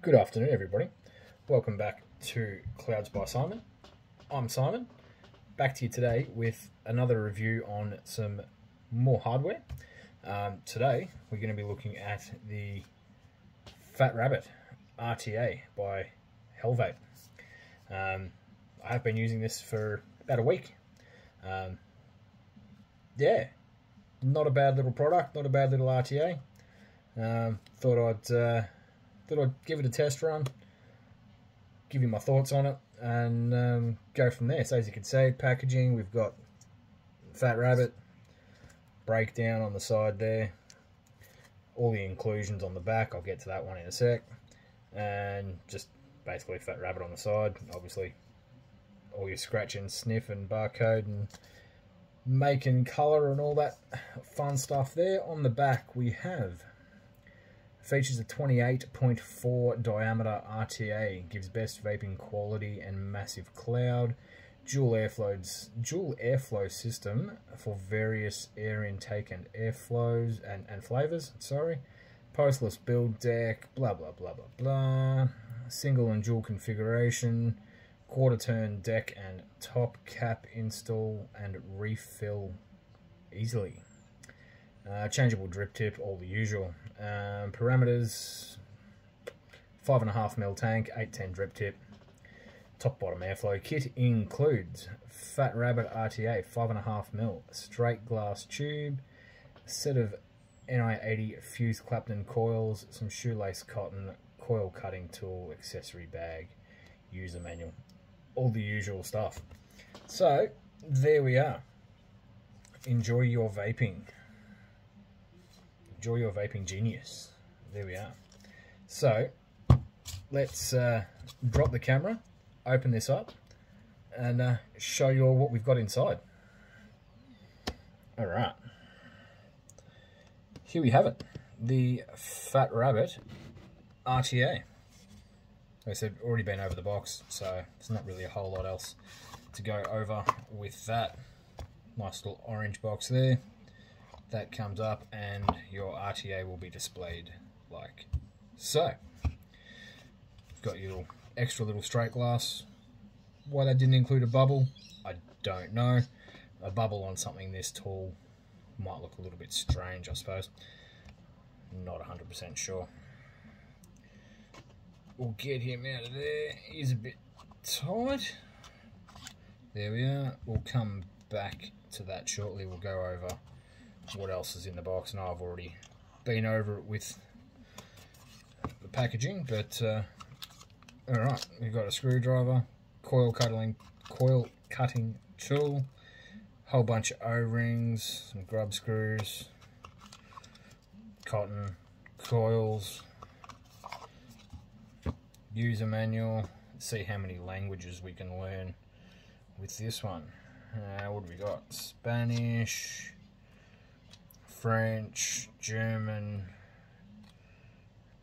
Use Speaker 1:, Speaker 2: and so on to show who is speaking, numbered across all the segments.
Speaker 1: Good afternoon, everybody. Welcome back to Clouds by Simon. I'm Simon, back to you today with another review on some more hardware. Um, today, we're going to be looking at the Fat Rabbit RTA by Hellvape. Um, I have been using this for about a week. Um, yeah, not a bad little product, not a bad little RTA. Um, thought I'd uh, thought I'd give it a test run, give you my thoughts on it, and um, go from there. So as you can see, packaging we've got Fat Rabbit breakdown on the side there, all the inclusions on the back. I'll get to that one in a sec, and just basically Fat Rabbit on the side. Obviously, all your scratch and sniff and barcode and making color and all that fun stuff there. On the back we have features a 28.4 diameter RTA, gives best vaping quality and massive cloud. Dual airflows, dual airflow system for various air intake and airflows and, and flavors. Sorry, postless build deck. Blah blah blah blah blah. Single and dual configuration quarter turn deck and top cap install and refill easily. Uh, changeable drip tip, all the usual. Um, parameters 5.5 mil tank, 810 drip tip. Top bottom airflow kit includes Fat Rabbit RTA 5.5 mil, straight glass tube, set of NI80 fused Clapton coils, some shoelace cotton, coil cutting tool, accessory bag, user manual all the usual stuff. So, there we are. Enjoy your vaping. Enjoy your vaping genius. There we are. So, let's uh, drop the camera, open this up, and uh, show you all what we've got inside. Alright. Here we have it. The Fat Rabbit RTA. Like I said, already been over the box, so there's not really a whole lot else to go over with that. Nice little orange box there. That comes up and your RTA will be displayed like so. You've got your extra little straight glass. Why that didn't include a bubble, I don't know. A bubble on something this tall might look a little bit strange, I suppose. Not 100% sure. We'll get him out of there. He's a bit tight. There we are. We'll come back to that shortly. We'll go over what else is in the box. And I've already been over it with the packaging, but uh, all right, we've got a screwdriver, coil cutting, coil cutting tool, whole bunch of O-rings, some grub screws, cotton, coils, user manual, see how many languages we can learn with this one. Uh, what do we got? Spanish, French, German,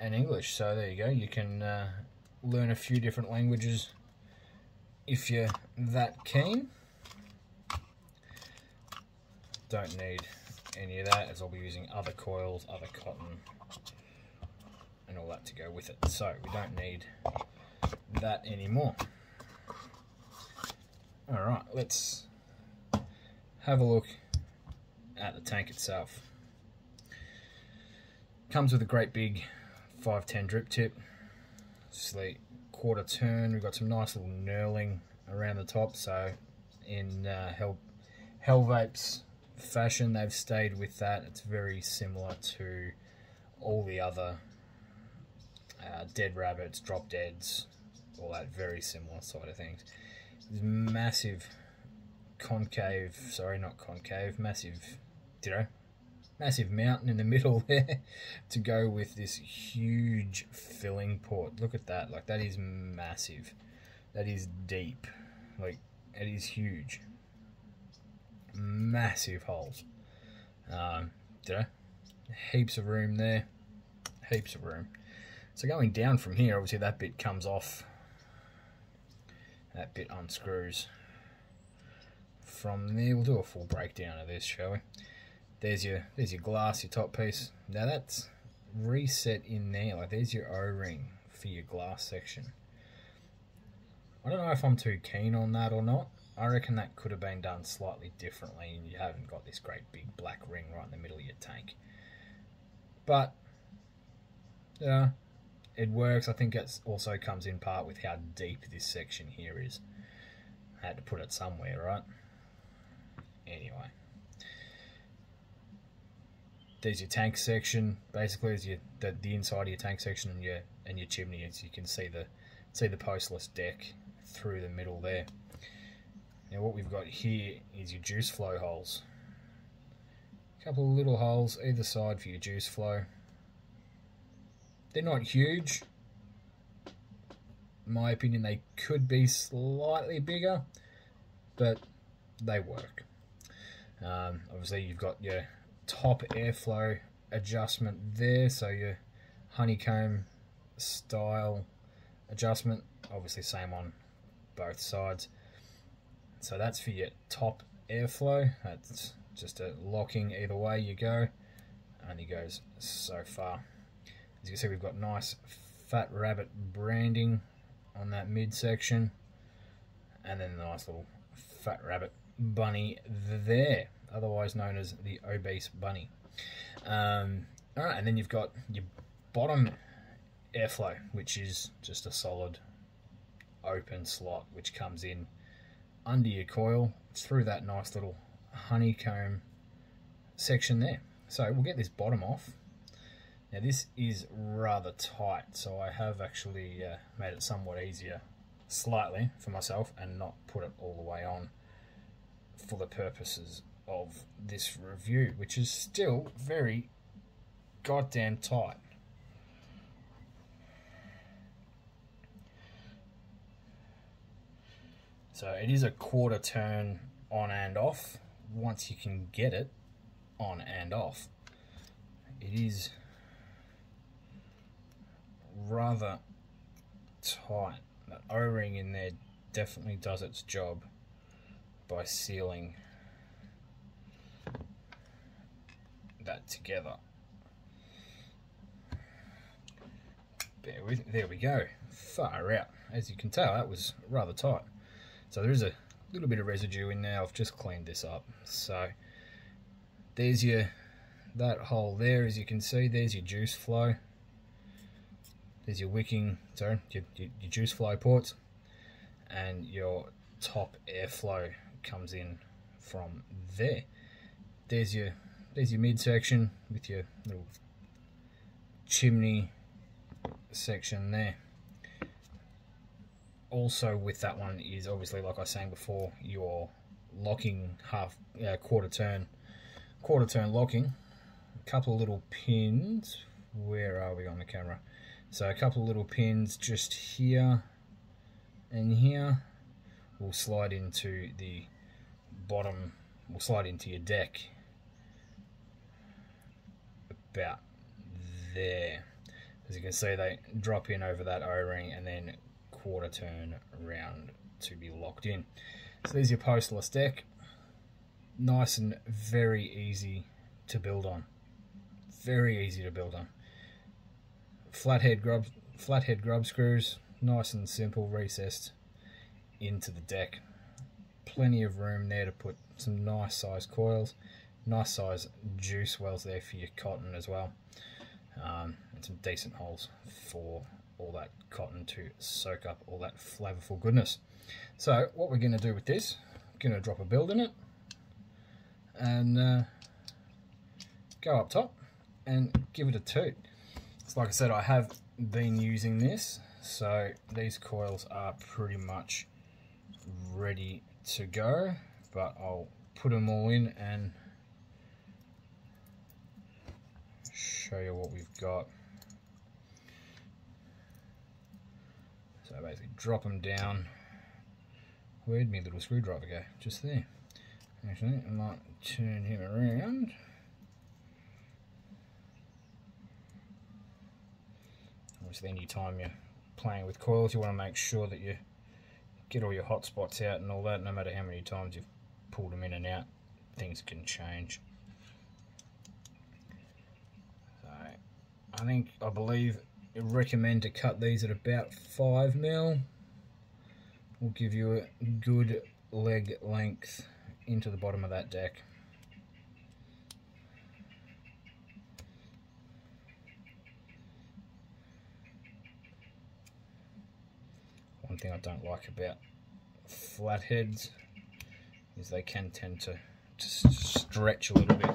Speaker 1: and English. So there you go. You can uh, learn a few different languages if you're that keen. Don't need any of that as I'll be using other coils, other cotton, and all that to go with it. So we don't need that anymore. Alright, let's have a look at the tank itself. Comes with a great big 510 drip tip, sleek quarter turn. We've got some nice little knurling around the top. So in uh, Hell, Hellvape's fashion, they've stayed with that. It's very similar to all the other uh, dead rabbits, drop deads, all that very similar side of things. This massive concave, sorry, not concave, massive, you know, massive mountain in the middle there to go with this huge filling port. Look at that, like that is massive. That is deep, like it is huge. Massive holes. Um, you know, heaps of room there, heaps of room. So going down from here, obviously that bit comes off. That bit unscrews. From there, we'll do a full breakdown of this, shall we? There's your there's your glass, your top piece. Now that's reset in there. Like there's your O-ring for your glass section. I don't know if I'm too keen on that or not. I reckon that could have been done slightly differently and you haven't got this great big black ring right in the middle of your tank. But, yeah, it works. I think it also comes in part with how deep this section here is. I had to put it somewhere, right? Anyway. There's your tank section. Basically, is your the, the inside of your tank section and your and your chimney, as you can see the see the postless deck through the middle there. Now what we've got here is your juice flow holes. A couple of little holes either side for your juice flow. They're not huge. In my opinion, they could be slightly bigger, but they work. Um, obviously, you've got your top airflow adjustment there, so your honeycomb style adjustment, obviously same on both sides. So that's for your top airflow. That's just a locking either way you go. Only goes so far. As you can see, we've got nice Fat Rabbit branding on that midsection. And then the nice little Fat Rabbit bunny there, otherwise known as the obese bunny. Um, all right, and then you've got your bottom airflow, which is just a solid open slot, which comes in under your coil through that nice little honeycomb section there. So we'll get this bottom off. Now this is rather tight, so I have actually uh, made it somewhat easier slightly for myself and not put it all the way on for the purposes of this review, which is still very goddamn tight. So it is a quarter turn on and off once you can get it on and off. It is rather tight. That O-ring in there definitely does its job by sealing together. There we go. Far out. As you can tell, that was rather tight. So there is a little bit of residue in there. I've just cleaned this up. So there's your that hole there as you can see. There's your juice flow. There's your wicking, sorry, your, your, your juice flow ports. And your top airflow comes in from there. There's your there's your midsection with your little chimney section there also with that one is obviously, like I was saying before, your locking half uh, quarter turn, quarter turn locking. A couple of little pins. Where are we on the camera? So a couple of little pins just here and here will slide into the bottom, will slide into your deck about there. As you can see, they drop in over that O-ring and then quarter turn around to be locked in. So there's your postless deck. Nice and very easy to build on. Very easy to build on. Flathead grub, flathead grub screws, nice and simple, recessed into the deck. Plenty of room there to put some nice size coils, nice size juice wells there for your cotton as well, um, and some decent holes for all that cotton to soak up all that flavorful goodness. So what we're going to do with this, going to drop a build in it and uh, go up top and give it a toot. So like I said, I have been using this, so these coils are pretty much ready to go, but I'll put them all in and show you what we've got. So basically drop them down. Where'd my little screwdriver go? Just there. Actually, I might turn him around. Obviously, any time you're playing with coils, you want to make sure that you get all your hot spots out and all that. No matter how many times you've pulled them in and out, things can change. So, I think, I believe recommend to cut these at about 5 mil. Will give you a good leg length into the bottom of that deck. One thing I don't like about flatheads is they can tend to, to stretch a little bit,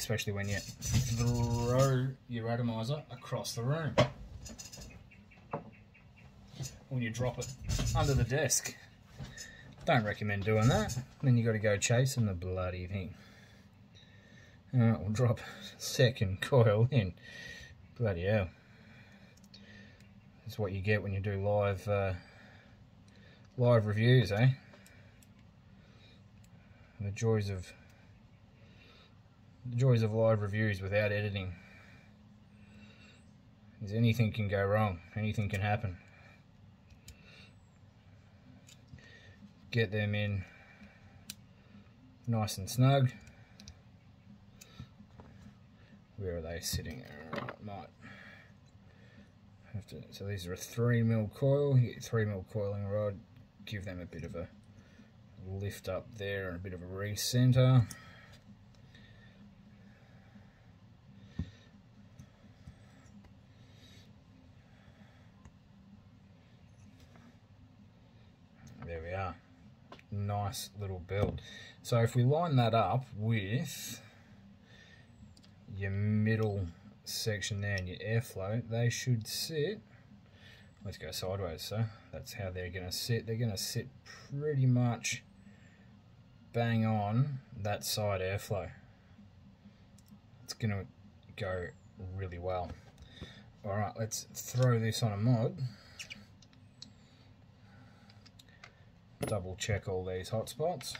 Speaker 1: especially when you throw your atomizer across the room. When you drop it under the desk. Don't recommend doing that. Then you got to go chasing the bloody thing. Alright, we'll drop second coil in. Bloody hell. That's what you get when you do live uh, live reviews, eh? The joys of the joys of live reviews without editing. Is anything can go wrong, anything can happen. Get them in nice and snug. Where are they sitting? Might have to, so these are a 3 mil coil, you get 3 mil coiling rod, give them a bit of a lift up there and a bit of a recenter. There we are. Nice little build. So if we line that up with your middle section there and your airflow, they should sit, let's go sideways, so that's how they're going to sit. They're going to sit pretty much bang on that side airflow. It's going to go really well. Alright, let's throw this on a mod. Double check all these hotspots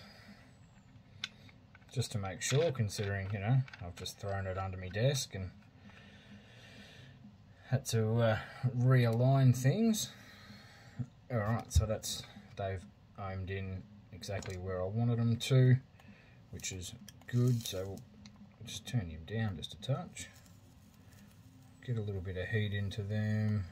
Speaker 1: just to make sure considering you know I've just thrown it under my desk and had to uh, realign things. Alright, so that's they've aimed in exactly where I wanted them to, which is good. So we'll just turn him down just a touch. Get a little bit of heat into them.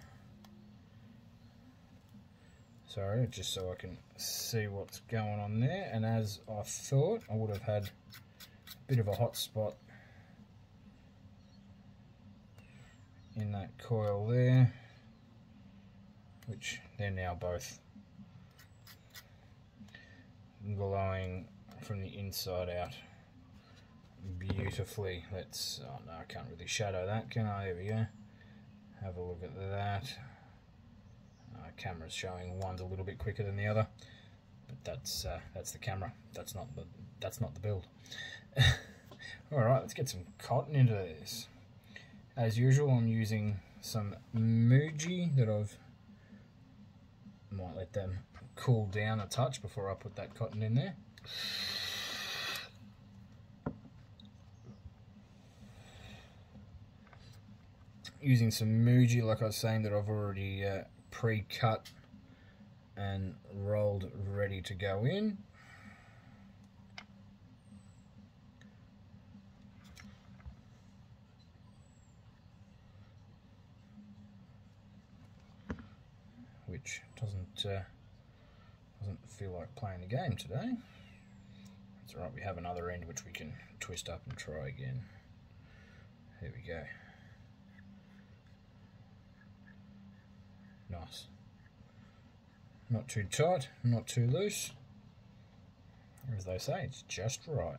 Speaker 1: Sorry, just so I can see what's going on there. And as I thought, I would have had a bit of a hot spot in that coil there which they're now both glowing from the inside out beautifully. Let's oh no I can't really shadow that can I? There we go. Have a look at that camera's showing one's a little bit quicker than the other. But that's uh, that's the camera. That's not the that's not the build. All right let's get some cotton into this. As usual, I'm using some Muji that I've might let them cool down a touch before I put that cotton in there. Using some Muji, like I was saying, that I've already uh, pre-cut and rolled ready to go in. which doesn't uh, doesn't feel like playing the game today. It's alright, we have another end which we can twist up and try again. Here we go. Nice. Not too tight, not too loose. As they say, it's just right.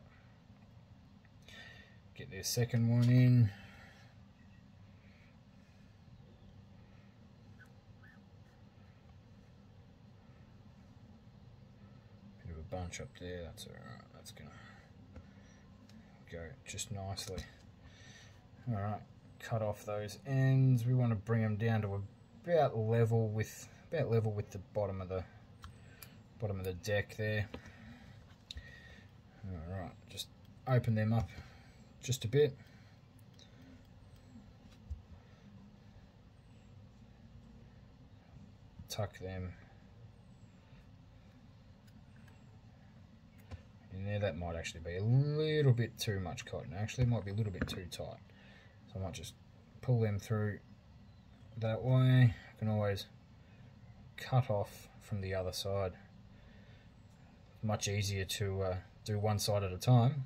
Speaker 1: Get their second one in. Bit of a bunch up there, that's alright, that's gonna go just nicely. Alright, cut off those ends, we want to bring them down to about level with about level with the bottom of the bottom of the deck there. Alright, just open them up just a bit. Tuck them in there. That might actually be a little bit too much cotton. Actually, it might be a little bit too tight. So I might just pull them through that way. I can always cut off from the other side. Much easier to uh, do one side at a time.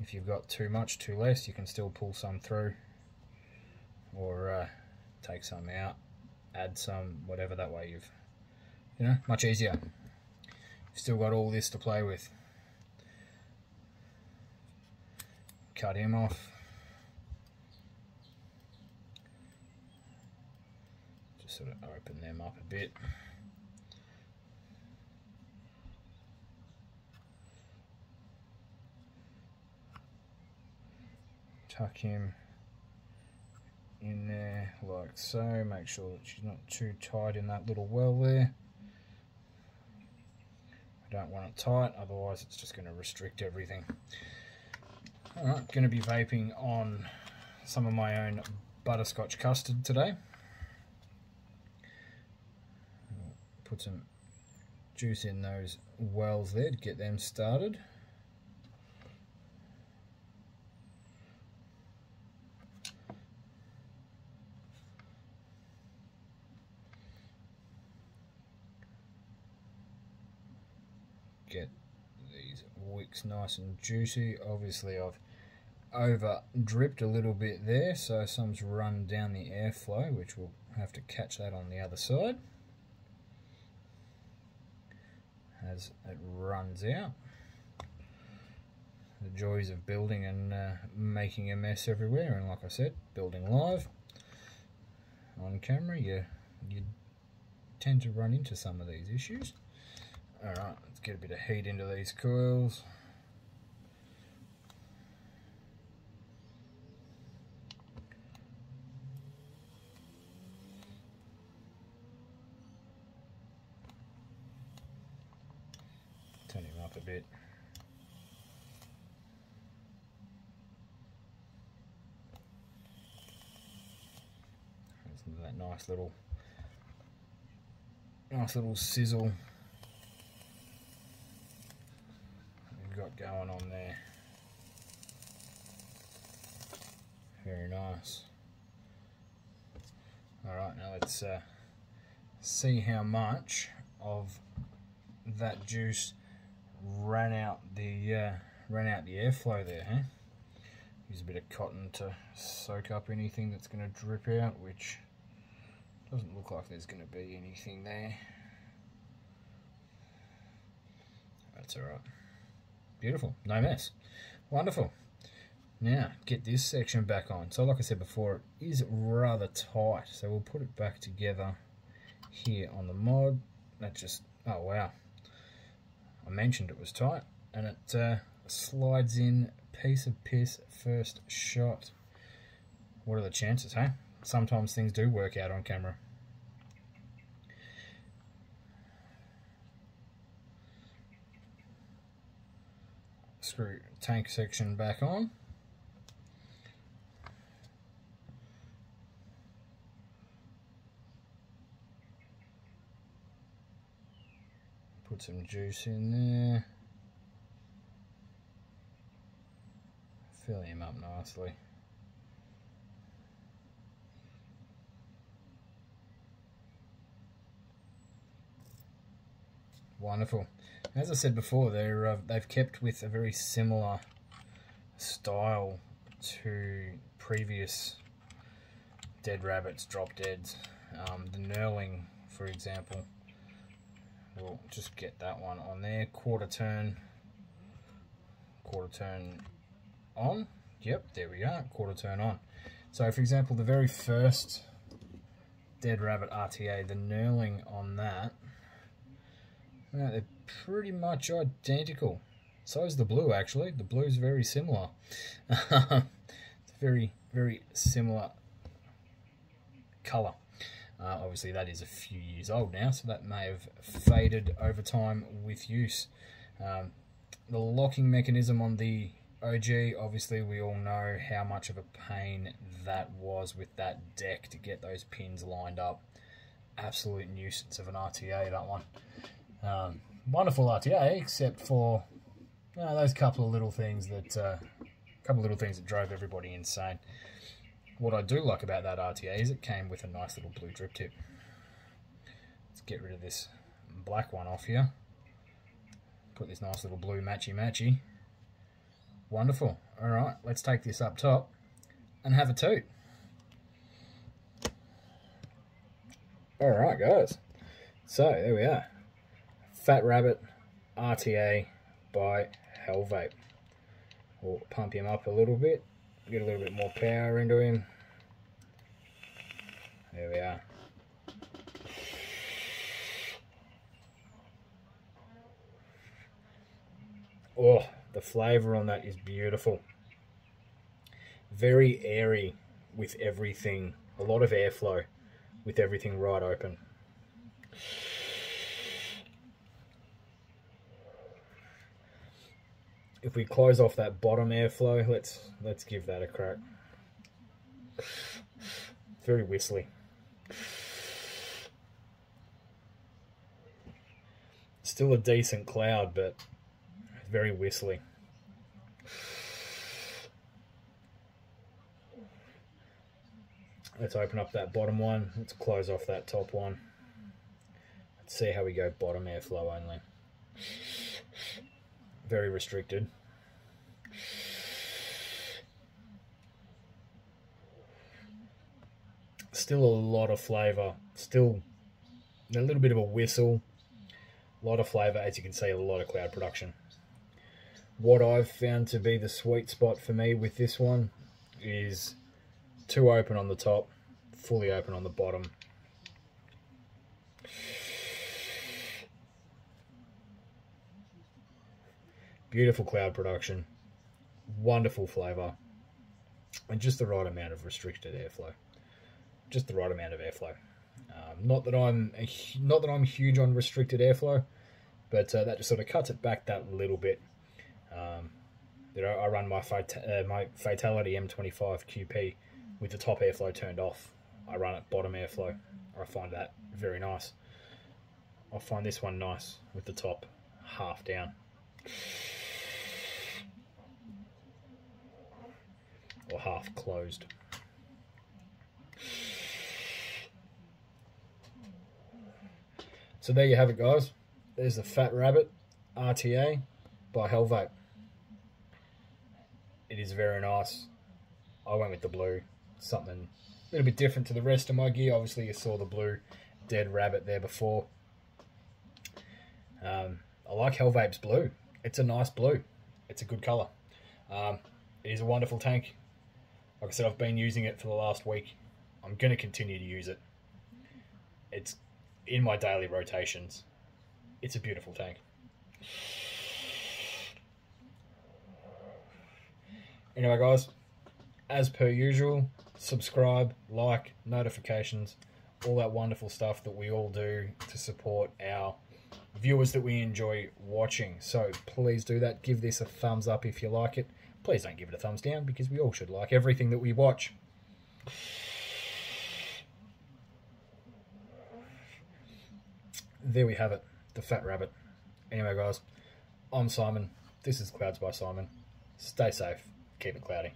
Speaker 1: If you've got too much, too less, you can still pull some through or uh, take some out, add some, whatever, that way you've, you know, much easier. you've Still got all this to play with. Cut him off. Just sort of open them up a bit. Tuck him in there like so. Make sure that she's not too tight in that little well there. I don't want it tight, otherwise it's just going to restrict everything. Alright, going to be vaping on some of my own butterscotch custard today. Put some juice in those wells there to get them started. get these wicks nice and juicy. Obviously I've over dripped a little bit there, so some's run down the airflow, which we'll have to catch that on the other side as it runs out. The joys of building and uh, making a mess everywhere, and like I said, building live on camera, you, you tend to run into some of these issues. Alright, let's get a bit of heat into these coils. Turn him up a bit. that nice little nice little sizzle we've got going on there. Very nice. Alright, now let's uh, see how much of that juice ran out the uh, ran out the airflow there, huh? Use a bit of cotton to soak up anything that's going to drip out, which doesn't look like there's going to be anything there. That's alright. Beautiful, no mess. Wonderful. Now, get this section back on. So like I said before, it is rather tight. So we'll put it back together here on the mod. That just, oh wow. I mentioned it was tight. And it uh, slides in piece of piss first shot. What are the chances, hey? Sometimes things do work out on camera. screw tank section back on. Put some juice in there. Fill him up nicely. Wonderful. As I said before, they're uh, they've kept with a very similar style to previous dead rabbits, drop deads. Um, the knurling, for example, we'll just get that one on there. Quarter turn, quarter turn on. Yep, there we are, quarter turn on. So, for example, the very first dead rabbit RTA, the knurling on that now they're pretty much identical. So is the blue, actually. The blue is very similar. it's very, very similar colour. Uh, obviously, that is a few years old now, so that may have faded over time with use. Um, the locking mechanism on the OG, obviously, we all know how much of a pain that was with that deck to get those pins lined up. Absolute nuisance of an RTA, that one. Um, wonderful RTA, except for you know, those couple of little things that uh, couple of little things that drove everybody insane. What I do like about that RTA is it came with a nice little blue drip tip. Let's get rid of this black one off here. Put this nice little blue matchy matchy. Wonderful. All right, let's take this up top and have a toot. All right, guys. So there we are. Fat Rabbit RTA by Hellvape. We'll pump him up a little bit, get a little bit more power into him. There we are. Oh, the flavour on that is beautiful. Very airy with everything, a lot of airflow with everything right open. If we close off that bottom airflow, let's let's give that a crack. Very whistly. Still a decent cloud, but very whistly. Let's open up that bottom one. Let's close off that top one. Let's see how we go bottom airflow only. Very restricted. Still a lot of flavour. Still a little bit of a whistle. A lot of flavour, as you can see, a lot of cloud production. What I've found to be the sweet spot for me with this one is too open on the top, fully open on the bottom. Beautiful cloud production, wonderful flavour, and just the right amount of restricted airflow. Just the right amount of airflow. Um, not that I'm not that I'm huge on restricted airflow, but uh, that just sort of cuts it back that little bit. Um, you know, I run my uh, my Fatality M25 QP with the top airflow turned off. I run it bottom airflow. Or I find that very nice. I find this one nice with the top half down. Or half closed. So there you have it guys. There's the Fat Rabbit RTA by Hellvape. It is very nice. I went with the blue something a little bit different to the rest of my gear. Obviously, you saw the blue dead rabbit there before. Um, I like Hellvape's blue. It's a nice blue. It's a good colour. Um, it is a wonderful tank. Like I said, I've been using it for the last week. I'm going to continue to use it. It's in my daily rotations. It's a beautiful tank. Anyway, guys, as per usual, subscribe, like, notifications, all that wonderful stuff that we all do to support our viewers that we enjoy watching. So please do that. Give this a thumbs up if you like it. Please don't give it a thumbs down because we all should like everything that we watch. There we have it, the fat rabbit. Anyway, guys, I'm Simon. This is Clouds by Simon. Stay safe. Keep it cloudy.